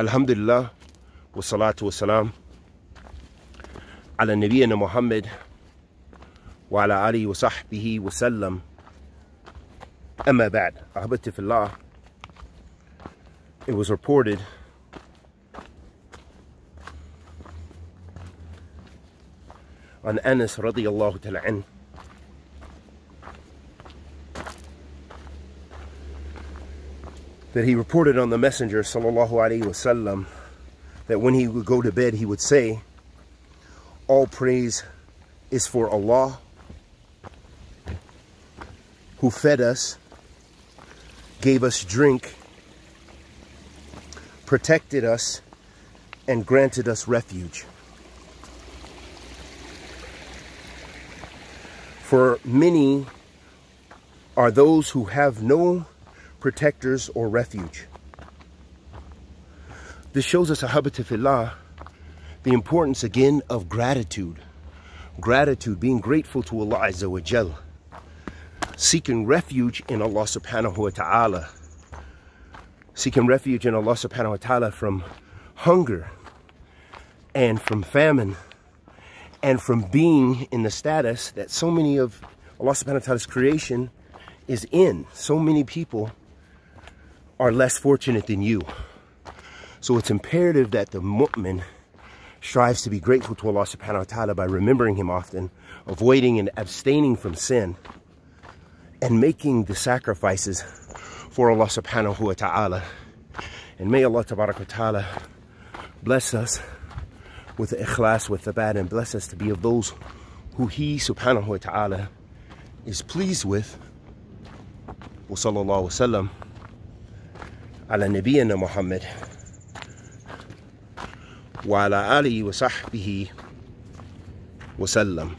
الحمد لله والصلاة والسلام على نبينا محمد وعلى آله وصحبه وسلم. أما بعد أحببت في الله. It was reported on Anas radiallahu ta'ala anhu that he reported on the messenger sallallahu alaihi wasallam that when he would go to bed he would say all praise is for Allah who fed us gave us drink protected us and granted us refuge. For many are those who have no protectors or refuge. This shows us, ahabatifillah, the importance again of gratitude. Gratitude, being grateful to Allah Azza wa Jal. Seeking refuge in Allah subhanahu wa ta'ala. Seeking refuge in Allah subhanahu wa ta'ala from hunger and from famine and from being in the status that so many of Allah subhanahu wa ta'ala's creation is in. So many people are less fortunate than you. So it's imperative that the mu'min strives to be grateful to Allah subhanahu wa ta'ala by remembering him often, avoiding and abstaining from sin, and making the sacrifices for Allah subhanahu wa ta'ala. And may Allah wa ta'ala bless us with the ikhlas, with the bad, and bless us to be of those who He subhanahu wa ta'ala is pleased with. Wa sallallahu wa sallam. على نبينا محمد وعلى آله وصحبه وسلم.